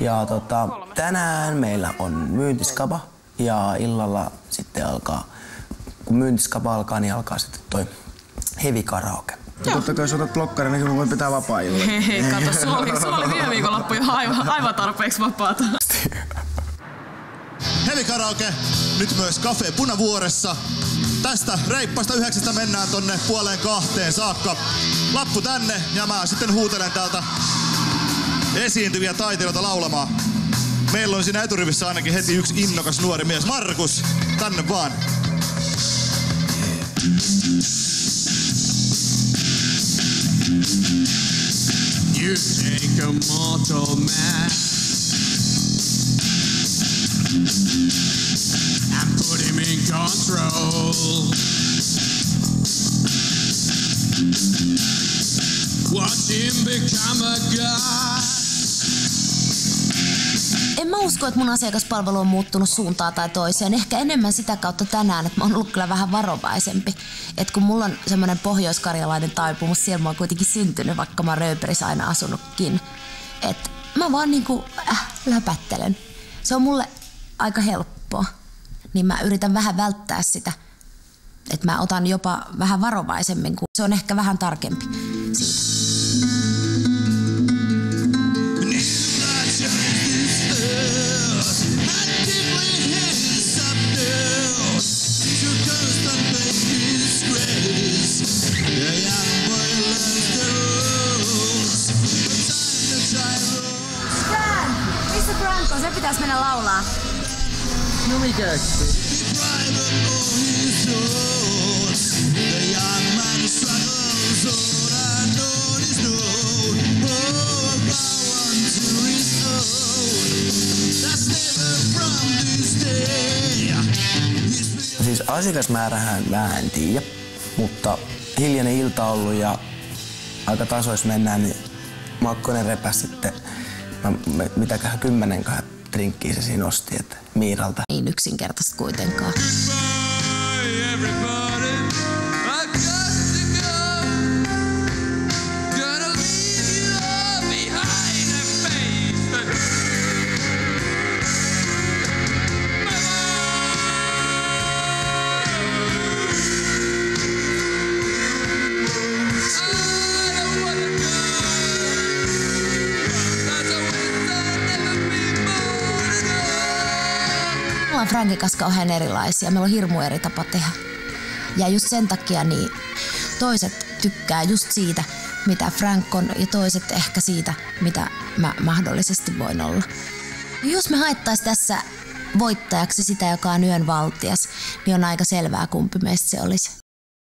Ja tota, tänään meillä on myyntiskapa ja illalla sitten alkaa, kun myyntiskapa alkaa, niin alkaa sitten toi heavy karaoke. Ja totta kai jos otat blokkarin, niin mä voin pitää vapaa Hei, hei, kato, sulla oli, sulla oli viime viikonloppu jo aivan, aivan tarpeeksi vapaata. Heavy Karaoke, nyt myös Cafe Punavuoressa. Tästä reippasta yhdeksästä mennään tonne puoleen kahteen saakka. Lappu tänne ja mä sitten huutelen täältä esiintyviä taiteilijoita laulamaan. Meillä on siinä eturivissä ainakin heti yksi innokas nuori mies. Markus, tänne vaan. You take a mortal man and put him in control. Watch him become a god. Usko, että mun asiakaspalvelu on muuttunut suuntaan tai toiseen. Ehkä enemmän sitä kautta tänään, että mä oon ollut kyllä vähän varovaisempi. Että kun mulla on semmoinen pohjoiskarjalainen taipumus, siellä mä oon kuitenkin syntynyt, vaikka mä oon aina asunutkin. Että mä vaan niinku äh, läpättelen. Se on mulle aika helppoa. Niin mä yritän vähän välttää sitä. Että mä otan jopa vähän varovaisemmin, kun se on ehkä vähän tarkempi Franco? Se pitäisi mennä laulaa. No mikä Siis asiakasmäärähän mä en tiedä, mutta hiljainen ilta ollut ja aika tasois mennään, niin Makkonen repäs sitten, me, mitäköhän kymmenen drinkkiä se siinä osti, että Miiralta. Niin yksinkertaista kuitenkaan. Ollaan Frankin kanssa kauhean erilaisia. Meillä on hirmu eri tapa tehdä. Ja just sen takia niin toiset tykkää just siitä, mitä Frank on, ja toiset ehkä siitä, mitä mä mahdollisesti voin olla. Jos me haettaisiin tässä voittajaksi sitä, joka on yön valtias, niin on aika selvää, kumpi meistä se olisi.